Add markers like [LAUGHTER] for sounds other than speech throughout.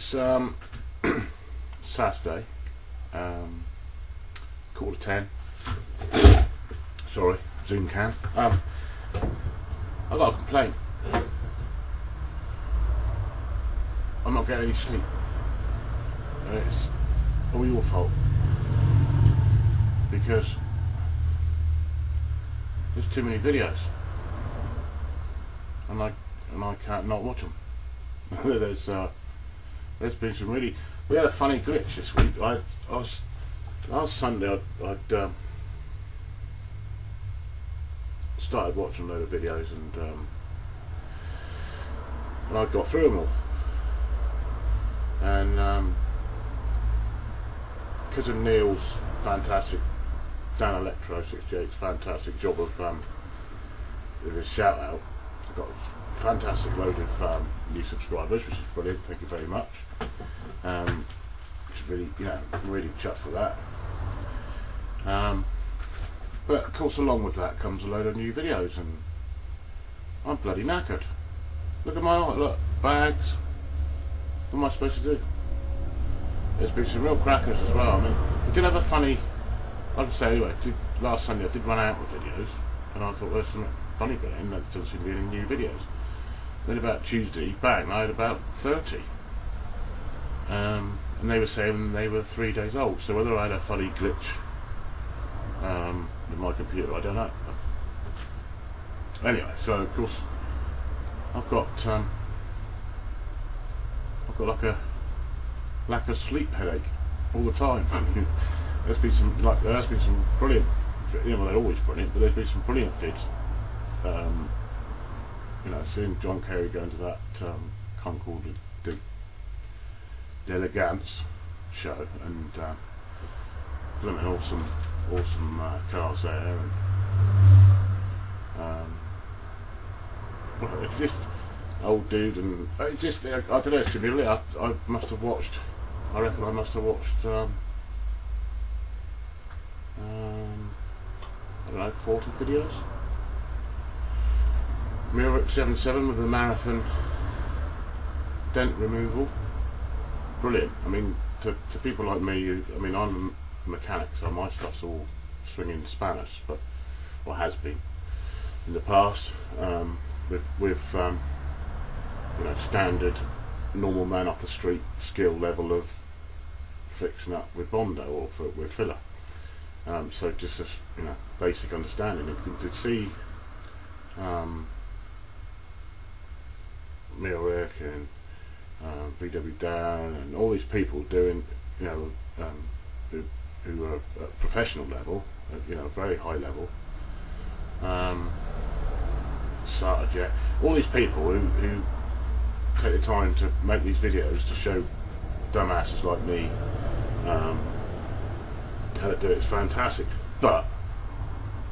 it's um, [CLEARS THROAT] Saturday, um, quarter ten. Sorry, Zoom cam. Um, I got a complaint. I'm not getting any sleep. And it's all your fault. Because there's too many videos. And I and I can't not watch them. [LAUGHS] there's uh, there's been some really we had a funny glitch this week. I, I was last Sunday I'd, I'd um, started watching a load of videos and um, and I got through them all. And um, because of Neil's fantastic Dan Electro 68's fantastic job of um, with his shout out, I got fantastic load of um, new subscribers, which is brilliant. Thank you very much. Um, is really, you know, really chuffed for that. Um, but of course, along with that comes a load of new videos, and I'm bloody knackered. Look at my look, bags. What am I supposed to do? There's been some real crackers as well. I mean, we did have a funny, like I say anyway, did, last Sunday I did run out of videos, and I thought there's something funny going in, there doesn't seem to be any new videos. Then about Tuesday, bang, I had about 30. Um, and they were saying they were three days old, so whether I had a funny glitch um, with my computer, I don't know. Anyway, so of course I've got um, I've got like a lack of sleep headache all the time. [LAUGHS] there's been some like there's been some brilliant, you know they're always brilliant, but there's been some brilliant vids. Um, you know, seeing John Carey go into that um, Concord the D'Elegance show and uh, blooming awesome, awesome uh, cars there. And, um, well, it's just old dude, and it just I, I don't know. Be really, I, I must have watched. I reckon I must have watched. Um, um, I don't know, 40 videos. Mirror 77 with the marathon dent removal. Brilliant. I mean, to, to people like me, who, I mean, I'm a mechanic, so my stuff's all swinging Spanish, but or has been in the past um, with with um, you know standard normal man off the street skill level of fixing up with Bondo or for, with filler. Um, so just a you know basic understanding. And to see um, Neil and uh, VW Dan and all these people doing you know um, who, who are at professional level, at, you know very high level. Um, Jet, all these people who, who take the time to make these videos to show dumbasses like me um, how to do it is fantastic. But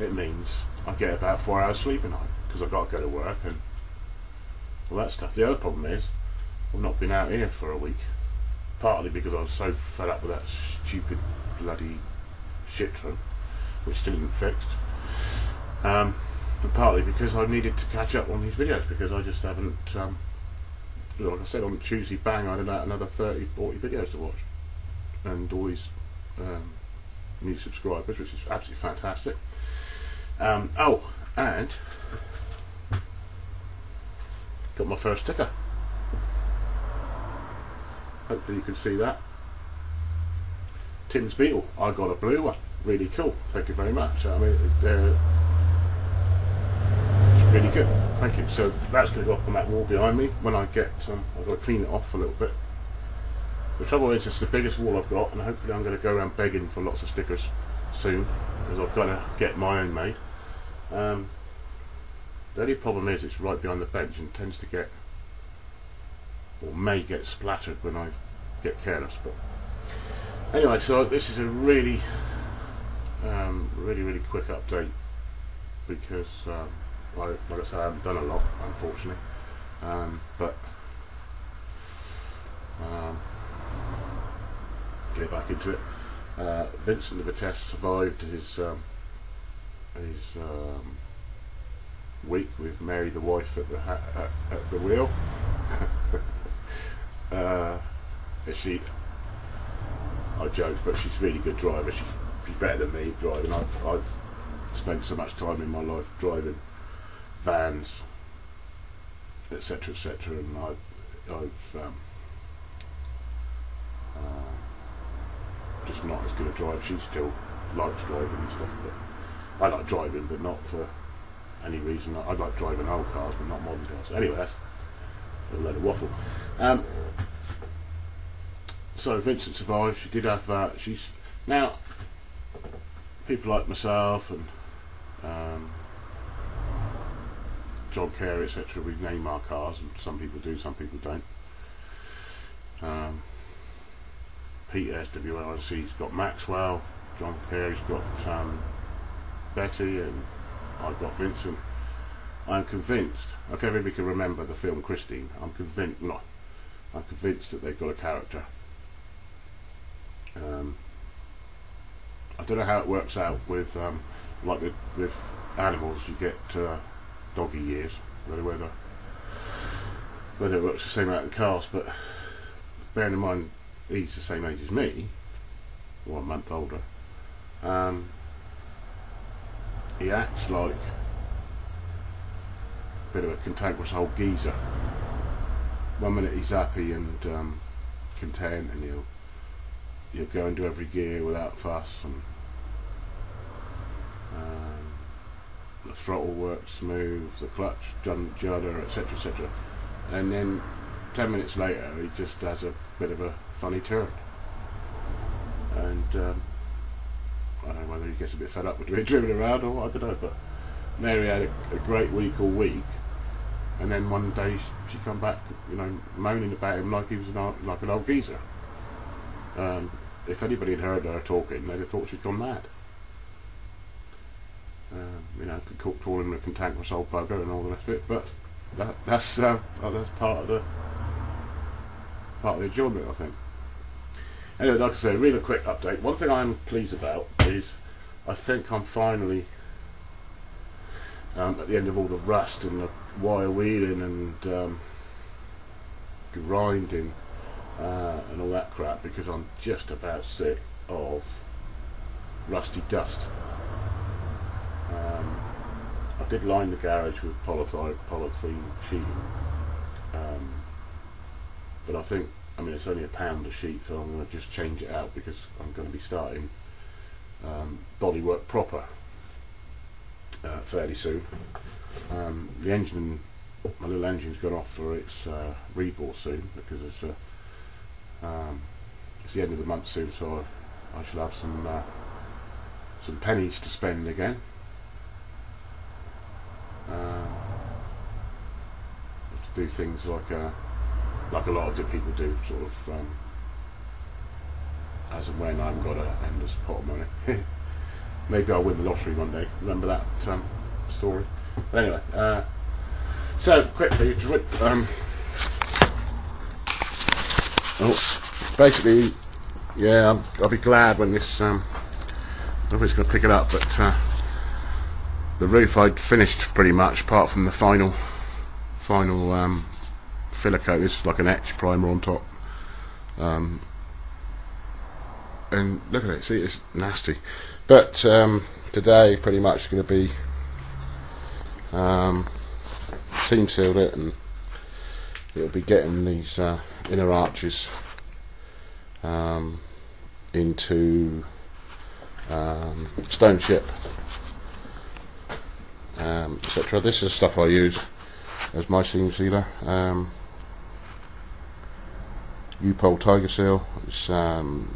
it means I get about four hours sleep a night because I've got to go to work and all that stuff. The other problem is I've not been out here for a week, partly because I was so fed up with that stupid bloody shitron, which still isn't fixed. Um, and partly because I needed to catch up on these videos because I just haven't um, like I said on Tuesday bang I had another 30 40 videos to watch and all these um, new subscribers which is absolutely fantastic um, oh and got my first sticker hopefully you can see that Tim's Beetle I got a blue one really cool thank you very much I mean they're really good. Thank you. So that's going to go up on that wall behind me when I get, um, I've got to clean it off a little bit. The trouble is it's the biggest wall I've got and hopefully I'm going to go around begging for lots of stickers soon because I've got to get my own made. Um, the only problem is it's right behind the bench and tends to get or may get splattered when I get careless but anyway so this is a really um, really really quick update because um, like, like I said, I haven't done a lot, unfortunately. Um, but um, get back into it. Uh, Vincent Vitesse survived his um, his um, week with Mary the wife at the at, at the wheel. [LAUGHS] uh, she, I joke, but she's a really good driver. She, she's better than me driving. I, I've spent so much time in my life driving vans, etc., etc., and I, I've um, uh, just not as good a driver. She still likes driving and stuff, but I like driving, but not for any reason. I like driving old cars, but not modern cars. Anyway, that's a load of waffle. Um, so Vincent survived. She did have. Uh, she's now people like myself and um, John Carey, etc. We name our cars, and some people do, some people don't. Um, Peter SWRC's got Maxwell. John Carey's got um, Betty, and I've got Vincent. I'm convinced. Okay, everybody can remember the film Christine. I'm convinced. Not. I'm convinced that they've got a character. Um, I don't know how it works out with um, like with, with animals. You get uh, doggy years, whether whether it works the same out in cars. But bearing in mind he's the same age as me, one month older. Um, he acts like a bit of a cantankerous old geezer. One minute he's happy and um, content, and he'll he'll go into every gear without fuss, and um, the throttle works smooth, the clutch doesn't judder, etc., etc. And then ten minutes later, he just has a bit of a funny turn, and um, know whether he gets a bit fed up with being [LAUGHS] driven around or I don't know, but Mary had a, a great week all week, and then one day she, she come back, you know, moaning about him like he was an, like an old geezer. Um, if anybody had heard her talking, they'd have thought she'd gone mad. Um, you know, could call, call him a cantankerous old bugger and all the rest of it, but that, that's uh, that's part of the part of the enjoyment, I think. Anyway, like I say, a really quick update. One thing I'm pleased about is I think I'm finally um, at the end of all the rust and the wire wheeling and um, grinding uh, and all that crap because I'm just about sick of rusty dust. Um, I did line the garage with polythene, polythene sheeting, um, but I think I mean, it's only a pound a sheet, so I'm going to just change it out because I'm going to be starting um, bodywork proper uh, fairly soon. Um, the engine, my little engine's gone off for its uh, rebore soon because it's a, um, it's the end of the month soon, so I, I shall have some uh, some pennies to spend again. Uh, to do things like uh, like a lot of people do, sort of um, as and when I haven't got a endless pot of money. [LAUGHS] Maybe I'll win the lottery one day. Remember that um, story? But anyway, uh, so quickly, um, oh, basically, yeah, I'll, I'll, be glad when this. Um, nobody's going to pick it up, but uh, the roof I'd finished pretty much, apart from the final, final um, filler coat. This is like an etch primer on top. Um, and look at it, see it's nasty. But um, today pretty much going to be um, seam sealed it and it'll be getting these uh, inner arches um, into um, stone chip um, etc. This is stuff I use as my seam sealer. U-Pol Tiger Seal which um,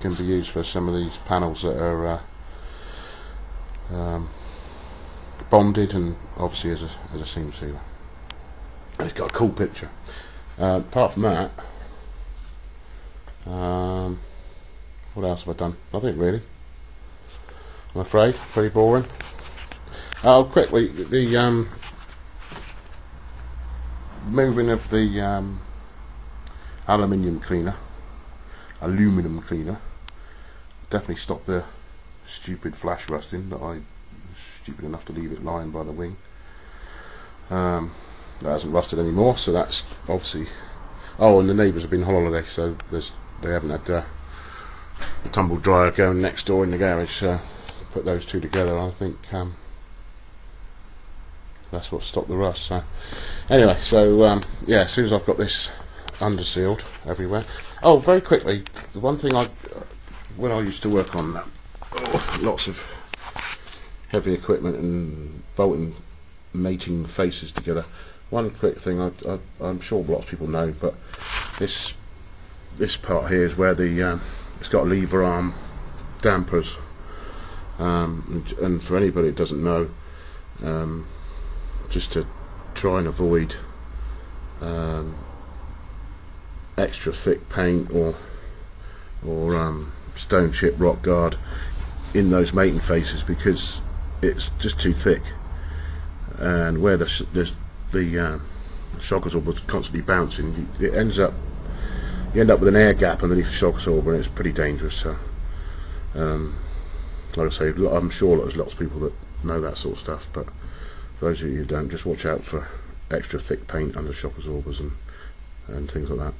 can be used for some of these panels that are uh, um, bonded and obviously as a, as a seam sealer. It's got a cool picture. Uh, apart from that, um, what else have I done? Nothing really. I'm afraid, pretty boring. Oh, quickly, the um, moving of the um, aluminium cleaner aluminum cleaner definitely stop the stupid flash rusting that I was stupid enough to leave it lying by the wing um, that hasn't rusted anymore so that's obviously Oh, and the neighbours have been holiday, so there's they haven't had uh, the tumble dryer going next door in the garage. So put those two together, I think um, that's what stopped the rust. So anyway, so um, yeah, as soon as I've got this undersealed everywhere. Oh, very quickly, the one thing I when I used to work on that, oh, lots of heavy equipment and bolting mating faces together. One quick thing I, am sure lots of people know, but this this part here is where the um, it's got lever arm dampers, um, and, and, for anybody that doesn't know, um, just to try and avoid um, extra thick paint or or um, stone chip rock guard in those mating faces because it's just too thick. And where the the, the uh, shock absorber was constantly bouncing it ends up you end up with an air gap underneath the shock absorber and it's pretty dangerous so um, like I say I'm sure there's lots of people that know that sort of stuff but for those of you who don't just watch out for extra thick paint under shock absorbers and and things like that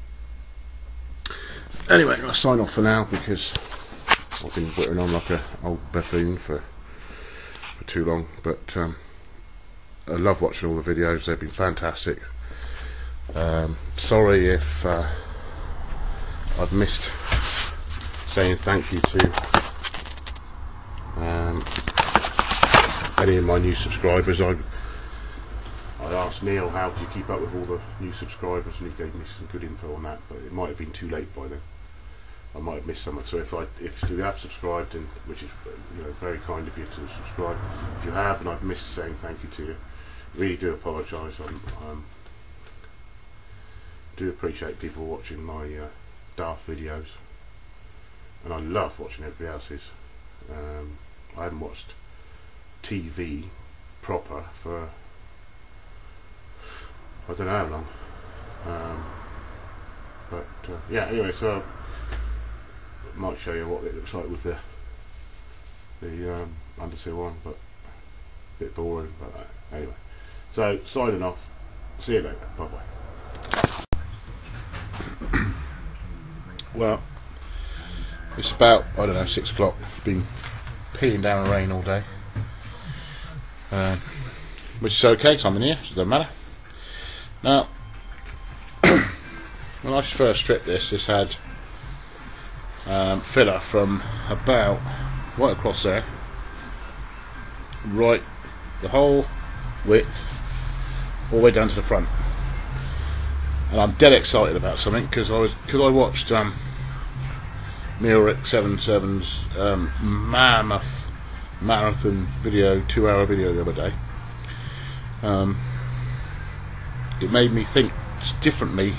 anyway I'll sign off for now because I've been whittling on like a old buffoon for for too long. But um, I love watching all the videos. They've been fantastic. Um, sorry if uh, I've missed saying thank you to um, any of my new subscribers. I I asked Neil how to keep up with all the new subscribers and he gave me some good info on that but it might have been too late by then I might have missed someone. So if I if you have subscribed, and which is you know very kind of you to subscribe, if you have and I've missed saying thank you to you, really do apologise. I'm, I'm do appreciate people watching my uh, daft videos, and I love watching everybody else's. Um, I haven't watched TV proper for I don't know how long. Um, but uh, yeah, anyway, so might show you what it looks like with the the um, undersea one, but a bit boring. But uh, anyway, so signing off. See you later. Bye bye. well, it's about I don't know six o'clock. Been peeling down rain all day, uh, which is okay. Cause I'm in here, so it doesn't matter. Now, [COUGHS] when I first stripped this, this had um, filler from about right across there, right the whole width, all the way down to the front. And I'm dead excited about something because I was because I watched um, Muric 77's um, mammoth marathon video, two hour video the other day. Um, it made me think differently.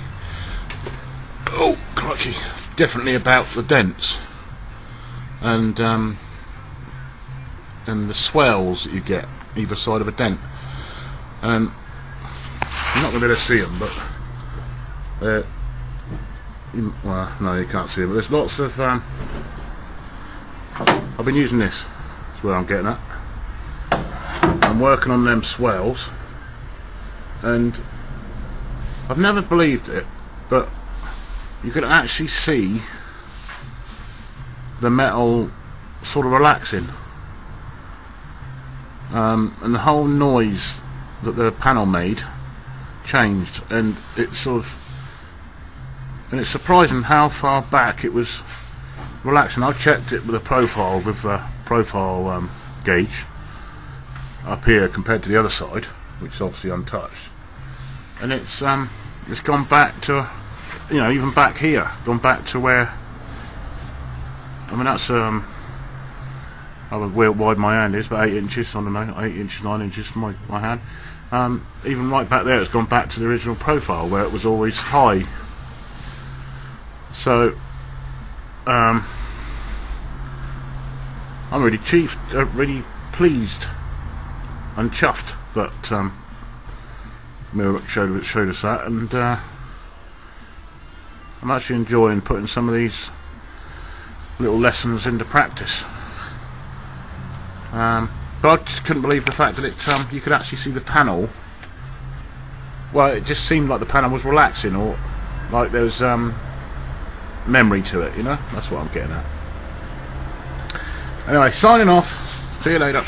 Oh, crikey! Differently about the dents and um, and the swells that you get either side of a dent. And you're not going to be able to see them, but uh, you, well, no, you can't see them. But there's lots of. Um, I've been using this. That's where I'm getting at. I'm working on them swells, and I've never believed it, but you can actually see the metal sort of relaxing. Um, and the whole noise that the panel made changed and it sort of and it's surprising how far back it was relaxing. I checked it with a profile with a profile um, gauge up here compared to the other side which is obviously untouched. And it's um it's gone back to you know even back here gone back to where I mean that's um how wide my hand is about 8 inches I don't know 8 inches 9 inches from my, my hand. Um, even right back there it's gone back to the original profile where it was always high. So um, I'm really chief, uh, really pleased and chuffed that um, Muric showed, showed us that and uh, I'm actually enjoying putting some of these little lessons into practice um, but I just couldn't believe the fact that it um, you could actually see the panel well it just seemed like the panel was relaxing or like there's um, memory to it. You know, that's what I'm getting at. Anyway, signing off. See you later.